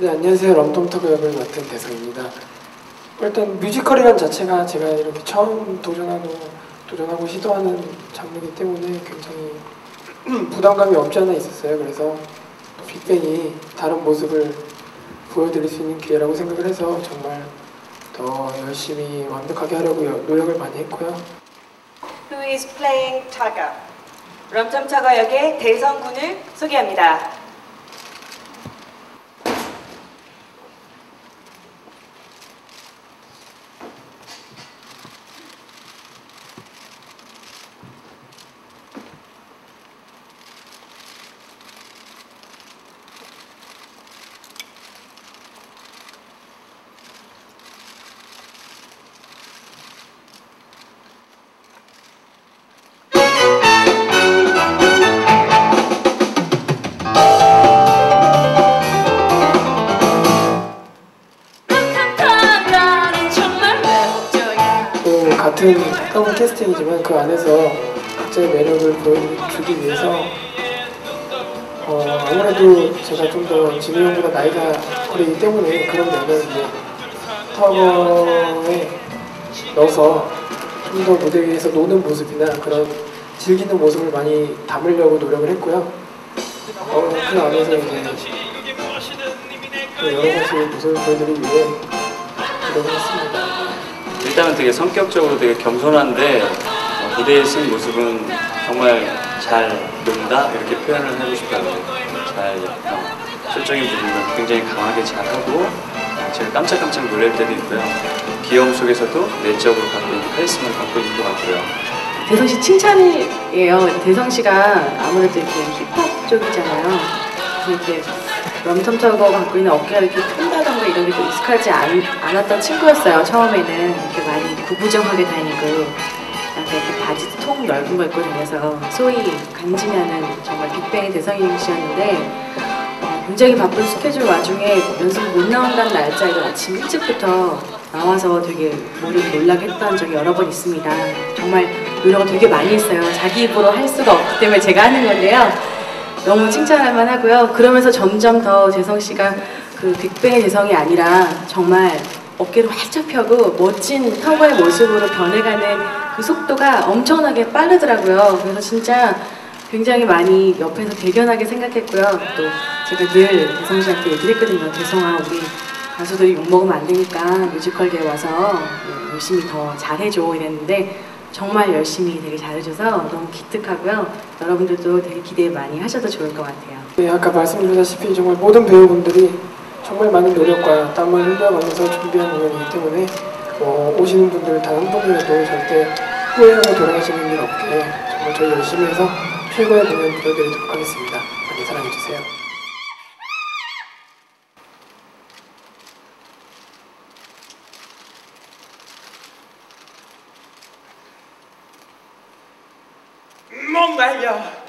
네, 안녕하세요. 럼톰터그 역을 맡은 대성입니다. 일단 뮤지컬이란 자체가 제가 이렇게 처음 도전하고 도전하고 시도하는 장르이기 때문에 굉장히 부담감이 없지 않아 있었어요. 그래서 빅뱅이 다른 모습을 보여드릴 수 있는 기회라고 생각을 해서 정말 더 열심히 완벽하게 하려고 여- 노력을 많이 했고요. Who is playing Chaga? 럼점 차가 역의 대성군을 소개합니다. 같은 형 캐스팅이지만 그 안에서 각자의 매력을 보여주기 위해서 어, 아무래도 제가 좀 더 진우 형보다 나이가 어리기 때문에 그런 면을 이제 터거에 넣어서 좀 더 무대 위에서 노는 모습이나 그런 즐기는 모습을 많이 담으려고 노력을 했고요. 어, 그 안에서 이제 또 여러 가지 모습을 보여드리기 위해 노력을 했습니다. 일단은 되게 성격적으로 되게 겸손한데 어, 무대에 쓴 모습은 정말 잘 논다 이렇게 표현을 하고 싶어요. 잘 어, 실적인 부분은 굉장히 강하게 잘하고 어, 제가 깜짝깜짝 놀랄 때도 있고요. 귀여움 속에서도 내적으로 갖고 있는 카리스마를 갖고 있는 것 같고요. 대성 씨 칭찬이에요. 대성 씨가 아무래도 이렇게 힙합 쪽이잖아요. 그래서 이렇게 럼텀터거 갖고 있는 어깨가 이렇게 튼다던가 이런 게좀 익숙하지 않, 않았던 친구였어요. 처음에는 이렇게 많이 구부정하게 다니고 이렇게 바지 통 넓은 거 입고 다녀서 소위 간지나는 정말 빅뱅의 대성이 씨였는데 어, 굉장히 바쁜 스케줄 와중에 연습 못 나온다는 날짜에 아침 일찍부터 나와서 되게 머리 놀라게 했던 적이 여러 번 있습니다. 정말 노력을 되게 많이 했어요. 자기 입으로 할 수가 없기 때문에 제가 하는 건데요. 너무 칭찬할 만하고요. 그러면서 점점 더 재성 씨가 그 빅뱅의 재성이 아니라 정말 어깨를 활짝 펴고 멋진 터거의 모습으로 변해가는 그 속도가 엄청나게 빠르더라고요. 그래서 진짜 굉장히 많이 옆에서 대견하게 생각했고요. 또 제가 늘 대성 씨한테 얘기를 했거든요. 대성아, 우리 가수들이 욕먹으면 안 되니까 뮤지컬계에 와서 네, 열심히 더 잘해줘 이랬는데 정말 열심히 되게 잘해줘서 너무 기특하고요. 여러분들도 되게 기대 많이 하셔도 좋을 것 같아요. 네, 아까 말씀드렸다시피 정말 모든 배우분들이 정말 많은 노력과 땀을 흘려가면서 준비한 공연이기 때문에 어, 오시는 분들 단 한 분이라도 절대 후회하고 돌아가시는 일 없게 정말 저희 열심히 해서 최고의 공연 보여드리도록 하겠습니다. 많이 사랑해주세요. 못 말려